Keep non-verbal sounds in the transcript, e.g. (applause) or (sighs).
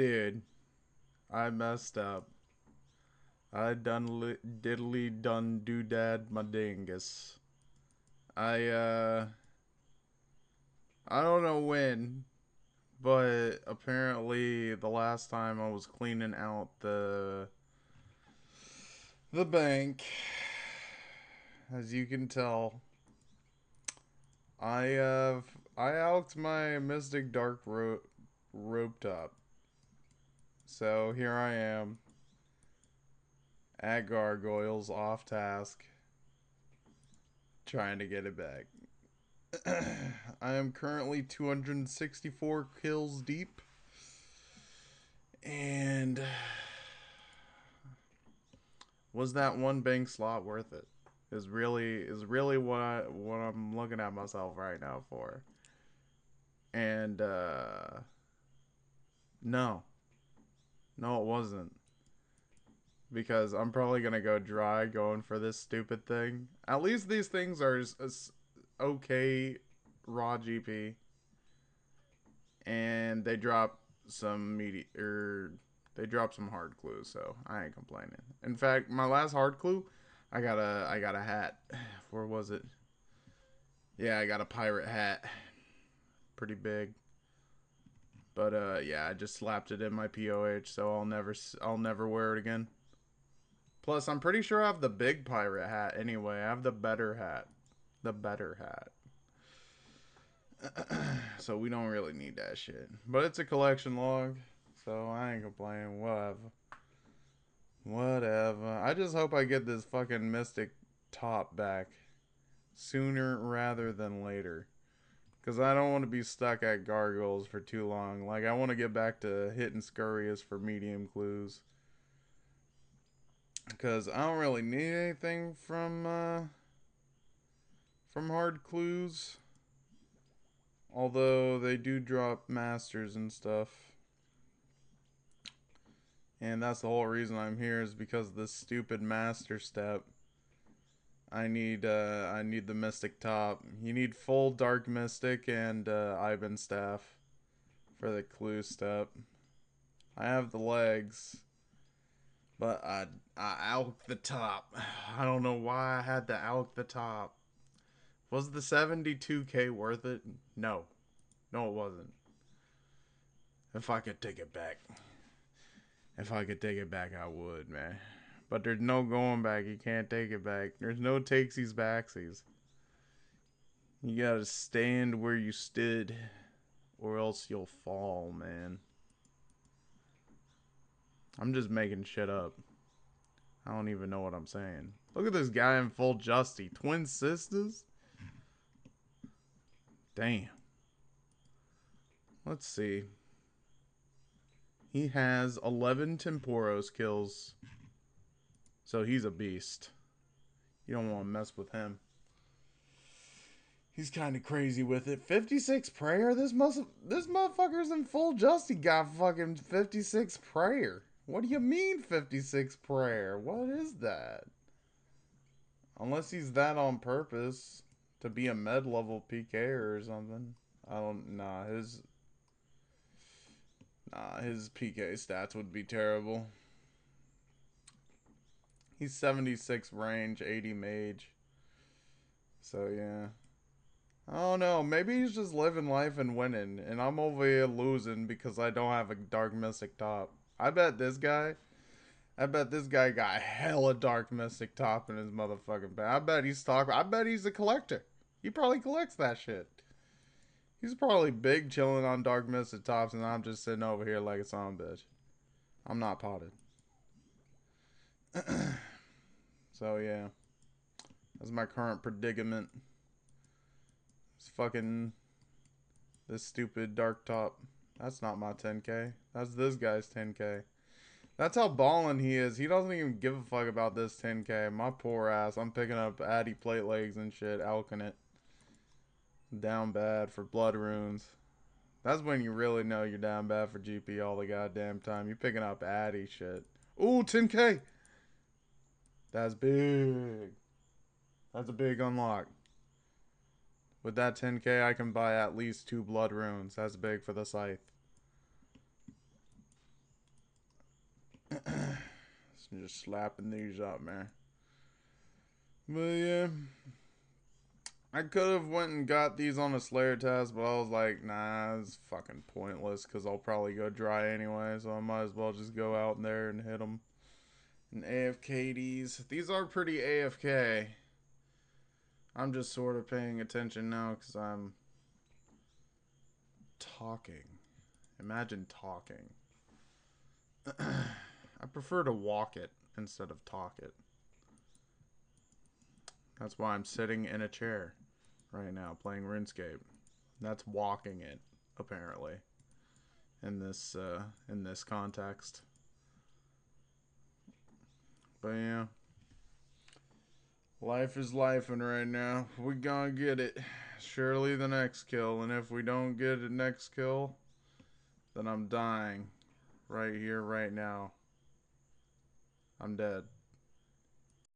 Dude, I messed up. I done li- diddly done doodad my dingus. I uh I don't know when, but apparently the last time I was cleaning out the the bank as you can tell I have I alched my Mystic Dark ro- rope top. So here I am at Gargoyles off task trying to get it back. (clears throat) I am currently 264 kills deep. And (sighs) was that one bank slot worth it? Is really is really what I what I'm looking at myself right now for. And uh no. No, it wasn't. Because I'm probably going to go dry going for this stupid thing. At least these things are okay raw GP. And they drop some media or er, they drop some hard clues, so I ain't complaining. In fact, my last hard clue, I got a I got a hat. (sighs) Where was it? Yeah, I got a pirate hat. Pretty big. But uh yeah, I just slapped it in my POH, so I'll never I'll never wear it again. Plus, I'm pretty sure I have the big pirate hat anyway. I have the better hat. The better hat. (clears throat) so we don't really need that shit. But it's a collection log, so I ain't complaining. Whatever. Whatever. I just hope I get this fucking mystic top back sooner rather than later. Because I don't want to be stuck at gargoyles for too long. Like, I want to get back to hitting scurrius for medium clues. Because I don't really need anything from, uh, from hard clues. Although they do drop masters and stuff. And that's the whole reason I'm here is because of this stupid master step. I need uh I need the mystic top. You need full dark mystic and uh Iban staff for the clue step. I have the legs. But I I alch the top. (sighs) I don't know why I had to alch the top. Was the 72k worth it? No. No it wasn't. If I could take it back. If I could take it back I would, man. But there's no going back. You can't take it back. There's no takesies backsies. You gotta stand where you stood, or else you'll fall, man. I'm just making shit up. I don't even know what I'm saying. Look at this guy in full justy. Twin sisters? Damn. Let's see. He has 11 Tempoross kills. So he's a beast. You don't want to mess with him. He's kind of crazy with it. 56 prayer? This must this motherfucker's in full just. He got fucking 56 prayer. What do you mean 56 prayer? What is that? Unless he's that on purpose to be a med level PK or something. I don't nah, his Nah, his PK stats would be terrible. He's 76 range, 80 mage. So yeah. I don't know. Maybe he's just living life and winning, and I'm over here losing because I don't have a dark mystic top. I bet this guy. I bet this guy got hella dark mystic top in his motherfucking bag. I bet he's stock. I bet he's a collector. He probably collects that shit. He's probably big chilling on dark mystic tops, and I'm just sitting over here like a son bitch. I'm not potted. (clears throat) so yeah, that's my current predicament. It's fucking this stupid dark top. That's not my 10k. That's this guy's 10k. That's how ballin' he is. He doesn't even give a fuck about this 10k. My poor ass. I'm picking up Addy plate legs and shit, alching it. Down bad for blood runes. That's when you really know you're down bad for GP all the goddamn time. You're picking up Addy shit. Ooh, 10k. That's big. That's a big unlock. With that 10k, I can buy at least two blood runes. That's big for the scythe. (clears throat) Just slapping these up, man. But yeah. I could have went and got these on a Slayer test, but I was like, nah, it's fucking pointless because I'll probably go dry anyway, so I might as well just go out there and hit them. And AFK these. These are pretty AFK. I'm just sort of paying attention now because I'm talking. Imagine talking. (clears throat) I prefer to walk it instead of talk it. That's why I'm sitting in a chair right now playing RuneScape. That's walking it, apparently. In this uh, in this context. But yeah. Life is life and right now. We gonna get it. Surely the next kill. And if we don't get the next kill, then I'm dying. Right here, right now. I'm dead.